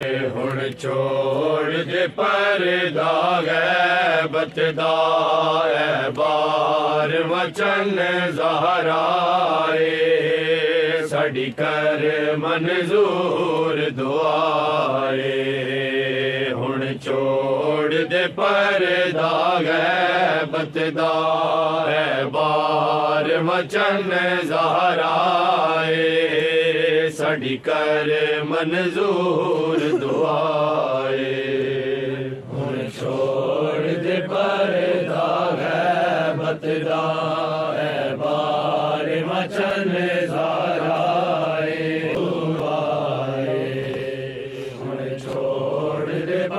ਹੁਣ ਛੋੜ ਦੇ ਪਰਦਾ ਗੈ ਬਤਦਾ ਐ ਬਾਰ। ਵਚਨ ਜ਼ਹਰਾਏ, ਸਾਡੀ ਕਰ ਮਨਜ਼ੂਰ ਦੁਆਏ ਹੁਣ ਛੋੜ ਦੇ ਪਰਦਾ ਗੈ ਬਤਦਾ ਐ ਬਾਰ। ਵਚਨ ਜ਼ਹਰਾਏ साड़ी कर मंजूर दुआए। हूँ छोड़ दे पर्दा गैबत दा है बार मचन छोड़ दे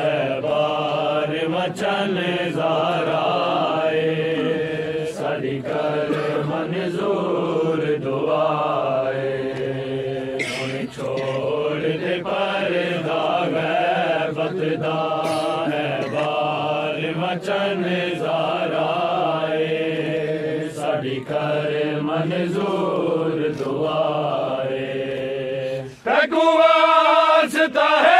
है, बार मचन जाराए। साड़ी कर मंजूर दुआए। हुन छोड़ दे पर्दा गैबतदा है, बार मचन जाराए। साड़ी कर मंजूर दुआए। वास्ता है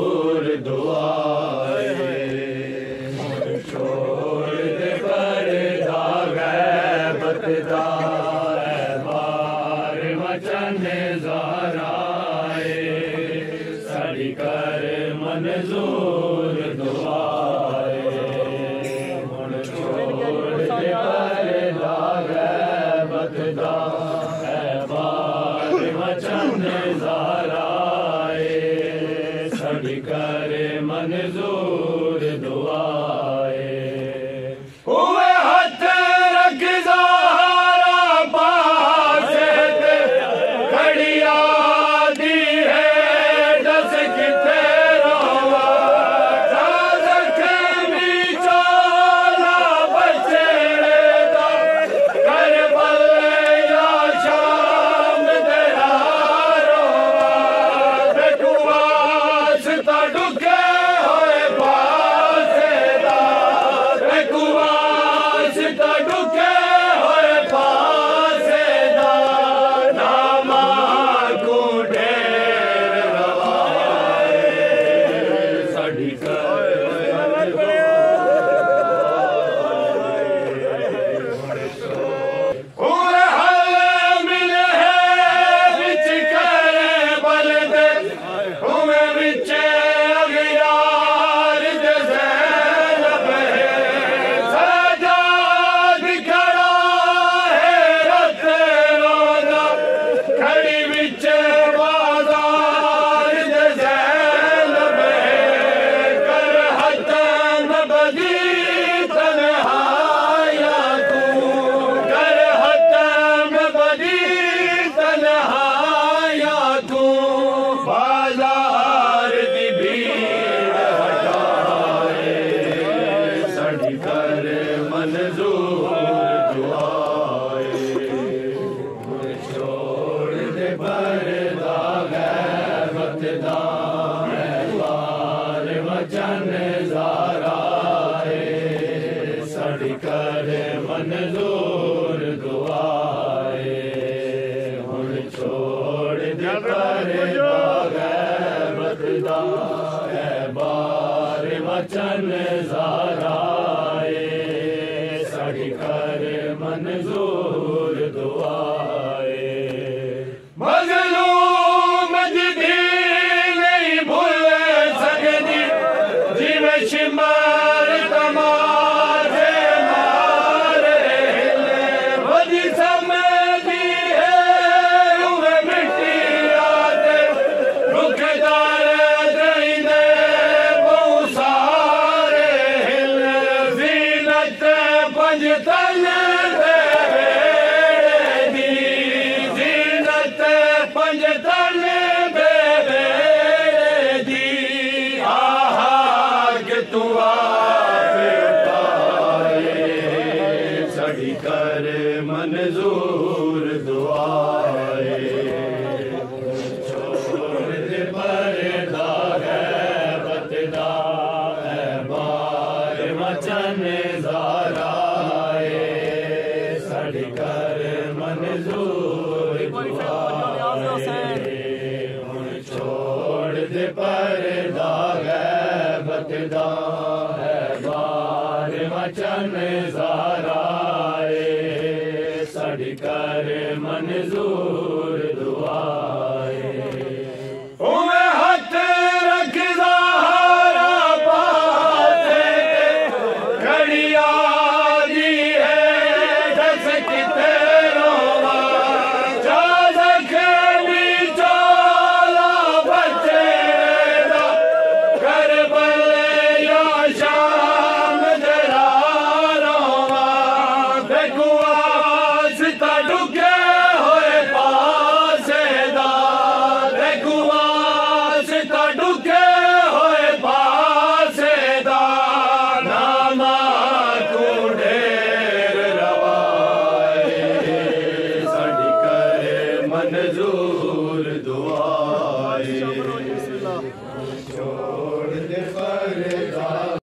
मंजूर दुआए। छोड़ दे पर्दा गैबतदा है बार वचन ज़ाराए साड़ी कर मंजूर दुआए। साड़ी कर मंजूर सड़ी कर मंजूर दुआए। छोड़ दे पर्दा गैबत दा ऐ बार मचन ज़ाराए। कर मंजूर ऐ बार मचन करे मन सूर दुआ हथ घड़िया